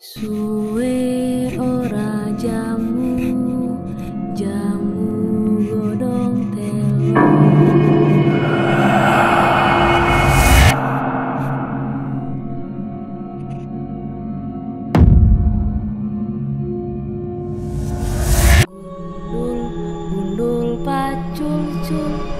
Suwe soon.